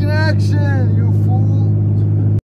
Back action, you